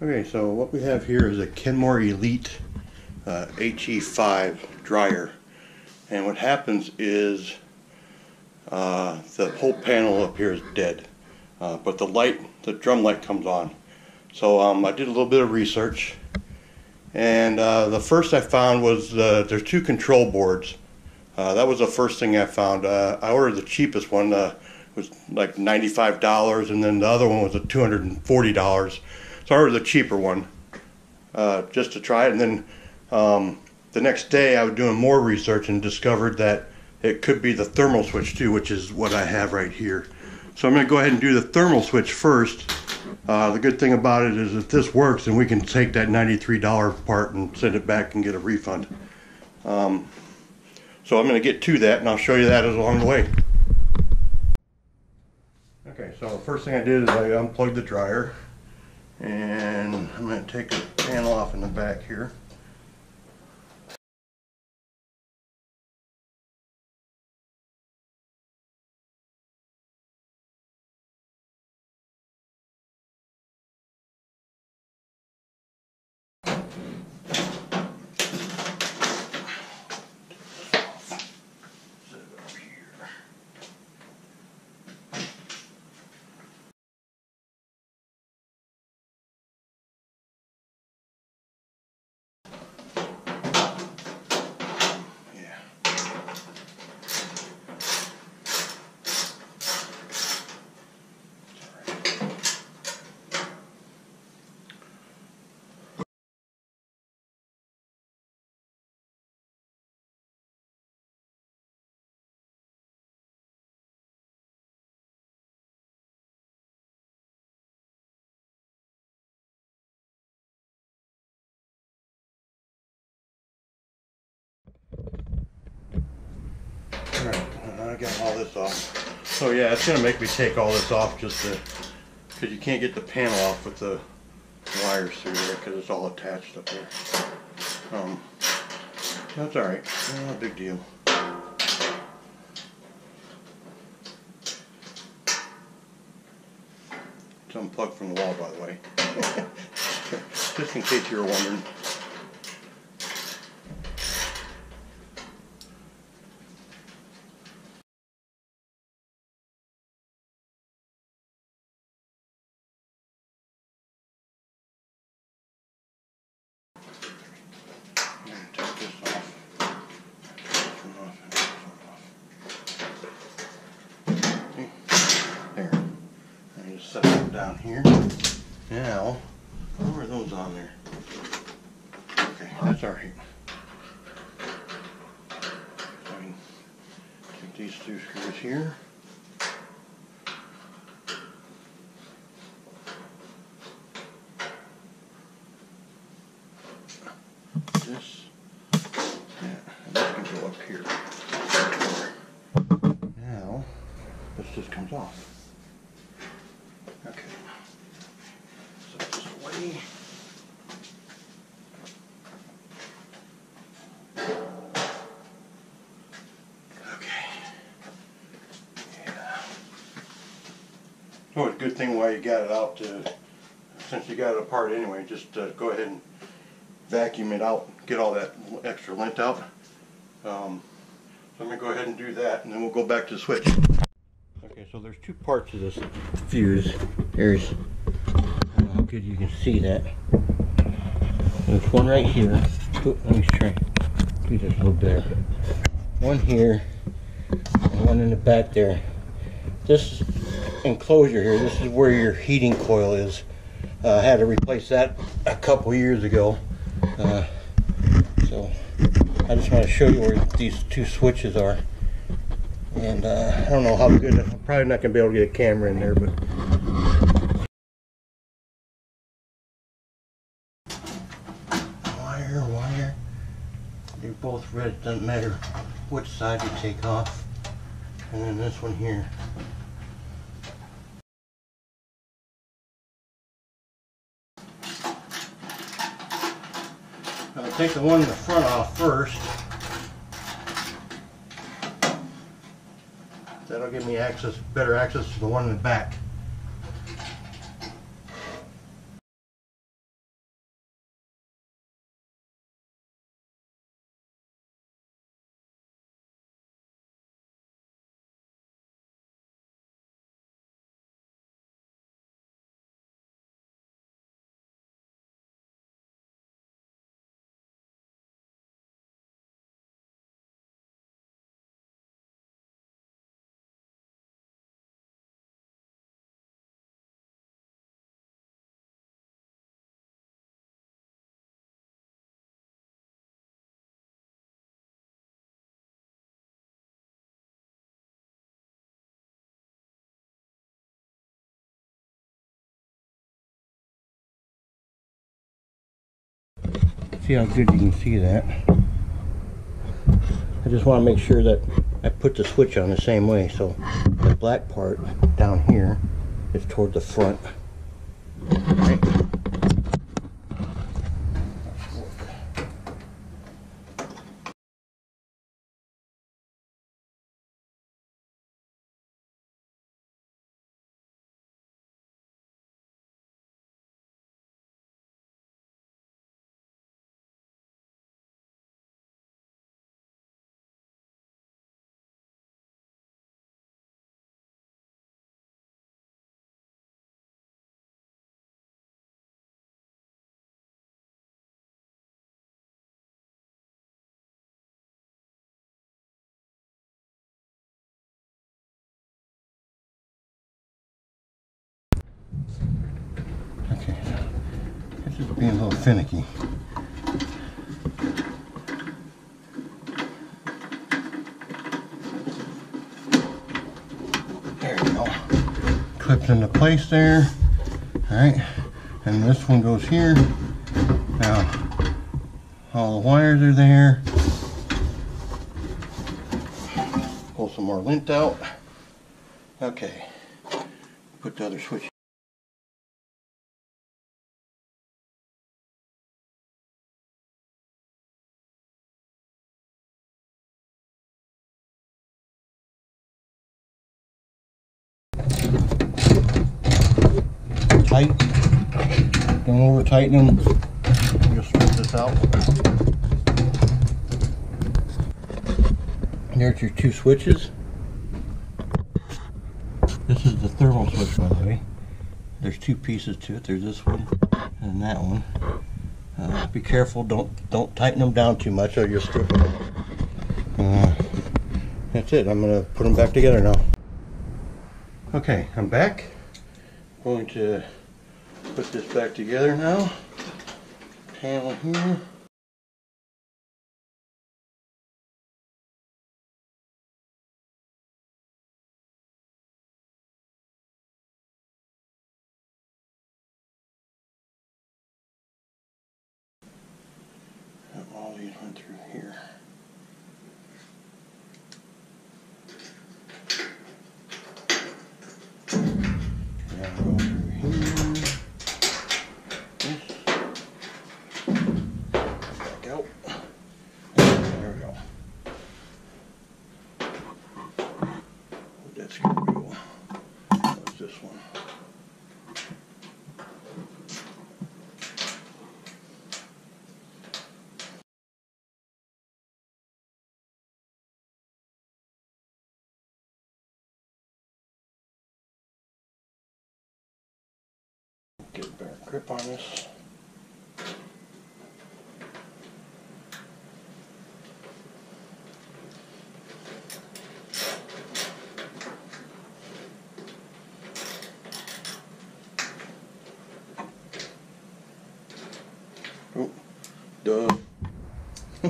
Okay, so what we have here is a Kenmore Elite uh, HE5 dryer. And what happens is uh, the whole panel is dead. Uh, but the light, the drum light comes on. So um, I did a little bit of research. And uh, the first I found was uh, there's two control boards. Uh, that was the first thing I found. I ordered the cheapest one. was like $95 and then the other one was a $240 so I ordered the cheaper one uh, just to try it. And then um, the next day I was doing more research and discovered that it could be the thermal switch too, which is what I have right here. So I'm going to go ahead and do the thermal switch first. Uh, the good thing about it is if this works, then we can take that $93 part and send it back and get a refund. Um, so I'm going to get to that and I'll show you that along the way. Okay, so the first thing I did is I unplugged the dryer and I'm going to take a panel off in the back here. Got all this off. So yeah, it's gonna make me take all this off just to, because you can't get the panel off with the wires through there because it's all attached up there. Um, that's all right, not a big deal. It's unplugged from the wall, by the way. just in case you were wondering. set them down here. Now, where are those on there? Okay, that's all right. Take these two screws here. This, yeah, this can go up here. Now, this just comes off. Okay. So this away. Okay. Yeah. Oh, it's a good thing why you got it out to, since you got it apart anyway, just uh, go ahead and vacuum it out, get all that extra lint out. Um, so I'm going to go ahead and do that and then we'll go back to the switch. Okay, so there's two parts of this fuse. There's, how good you can see that. There's one right here. let me try do this a little better. One here, and one in the back there. This enclosure here, this is where your heating coil is. Uh, I had to replace that a couple years ago. Uh, so I just want to show you where these two switches are. And uh, I don't know how good, I'm probably not going to be able to get a camera in there, but. Wire, wire. They're both red, it doesn't matter which side you take off. And then this one here. I'll take the one in the front off first. That'll give me access, better access to the one in the back. See how good you can see that. I just want to make sure that I put the switch on the same way. So the black part down here is toward the front. Right. Being a little finicky. There we go. Clips into place there. Alright, and this one goes here. Now, all the wires are there. Pull some more lint out. Okay, put the other switch Over tighten them. Just split this out. There's your two switches. This is the thermal switch, by the way. There's two pieces to it. There's this one and that one. Uh, be careful. Don't don't tighten them down too much, or you'll strip them. Uh, that's it. I'm gonna put them back together now. Okay, I'm back. Going to put this back together now. Panel here. And all these went through here. Now go through here. This. Back out. There we go. That's gonna go. What's this one? Get a better grip on this. Oh, duh.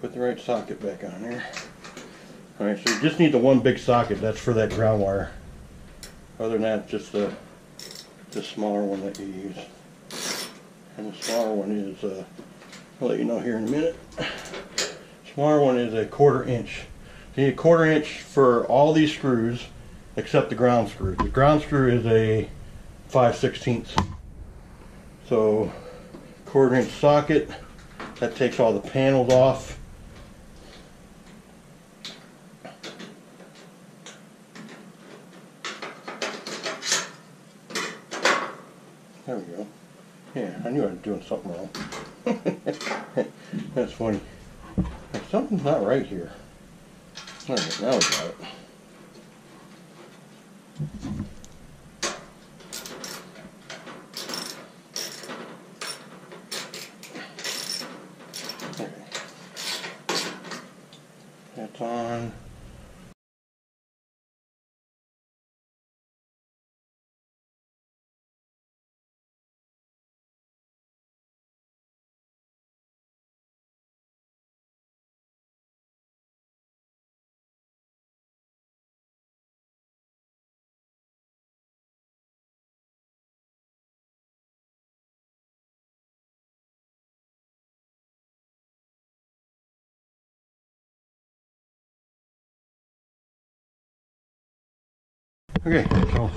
Put the right socket back on there. Alright, so you just need the one big socket, that's for that ground wire. Other than that, just the the smaller one that you use. And the smaller one is, uh, I'll let you know here in a minute. Smaller one is a quarter inch. You need a quarter inch for all these screws except the ground screw. The ground screw is a 5 16 So quarter inch socket, that takes all the panels off. There we go. Yeah, I knew I was doing something wrong. That's funny. Something's not right here. Alright, now we got it. Okay. That's on. Okay, so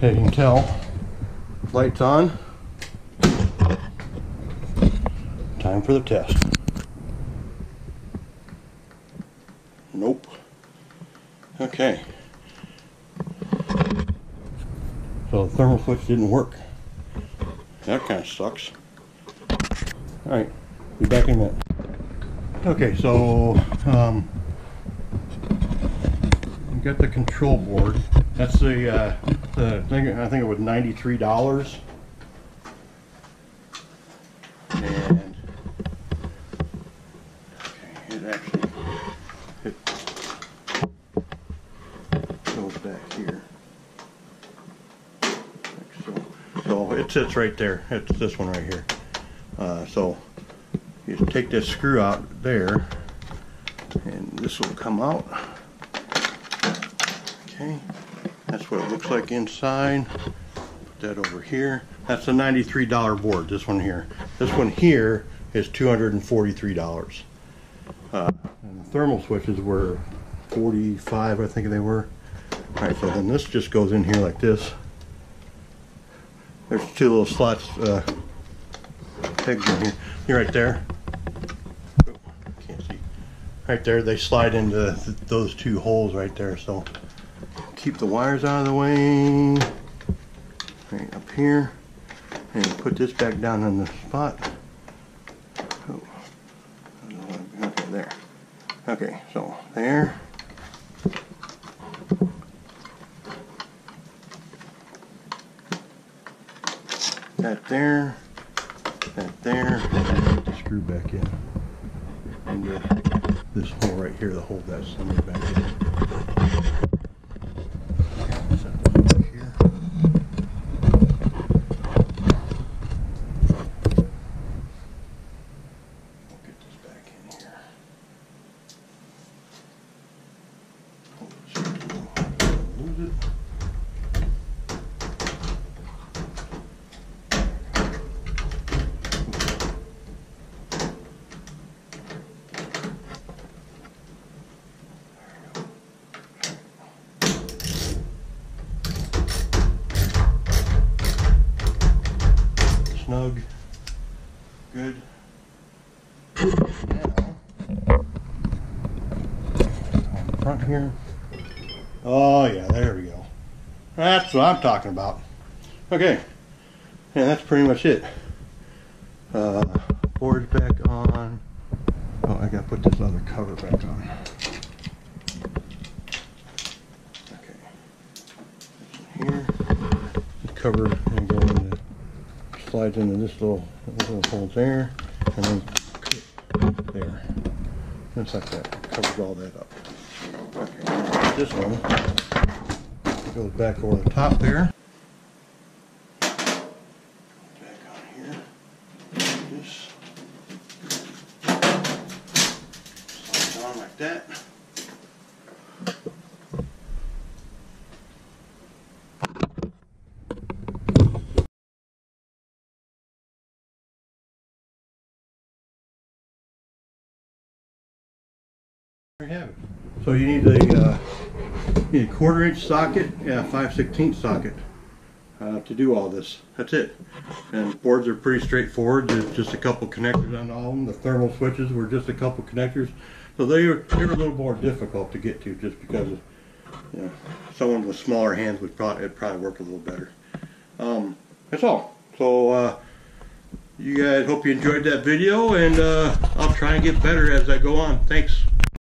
you can tell, lights on. Time for the test. Nope. Okay. So the thermal switch didn't work. That kind of sucks. Alright, be back in a minute. Okay, so um, got the control board. That's the, uh, the thing, I think it was ninety-three dollars. And okay, it actually it goes back here. Like so. So it sits right there. It's this one right here. Uh, so you take this screw out there, and this will come out. Okay, that's what it looks like inside. Put that over here. That's a $93 board, this one here. This one here is $243. Uh, and the thermal switches were 45, I think they were. All right, so then this just goes in here like this. There's two little slots, uh, pegs in here. You're right there. Can't see. Right there, they slide into th those two holes right there. So keep the wires out of the way. Right up here, and put this back down in the spot. Oh, okay, there. Okay, so there. That there, that there, and put the screw back in. And uh, this hole right here to hold that cylinder back in. Set this over here. We'll get this back in here. Hold it so we don't lose it. snug, good. Now, on the front here. Oh yeah, there we go. That's what I'm talking about. Okay, and that's pretty much it. Uh, board's back on. Oh, I gotta put this other cover back on. Okay. Here, the cover and go into slides into this little, little hole there, and then there. Just like that. Covers all that up. Okay. This one goes back over the top there. Back on here. Slides on like that. So you need a, uh, need a quarter inch socket a 5 16 socket uh, to do all this. That's it. And boards are pretty straightforward. There's just a couple connectors on all of them. The thermal switches were just a couple connectors. So they were, they were a little more difficult to get to just because of, you know, someone with smaller hands would probably, it'd probably work a little better. Um, that's all. So, uh, you guys hope you enjoyed that video and uh, I'll try and get better as I go on. Thanks.